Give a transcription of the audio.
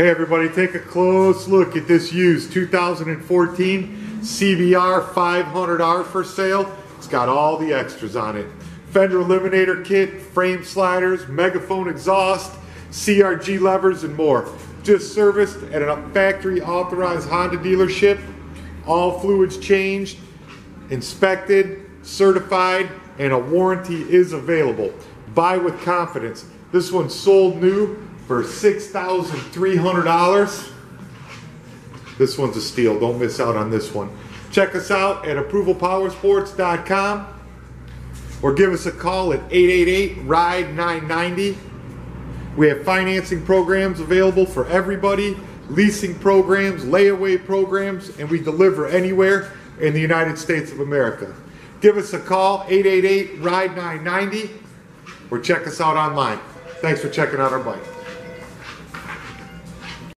Hey everybody, take a close look at this used 2014 CBR 500R for sale. It's got all the extras on it. Fender eliminator kit, frame sliders, megaphone exhaust, CRG levers and more. Just serviced at a factory authorized Honda dealership. All fluids changed, inspected, certified, and a warranty is available. Buy with confidence. This one's sold new for $6,300. This one's a steal. Don't miss out on this one. Check us out at approvalpowersports.com or give us a call at 888-RIDE-990. We have financing programs available for everybody, leasing programs, layaway programs, and we deliver anywhere in the United States of America. Give us a call, 888-RIDE-990, or check us out online. Thanks for checking out our bike.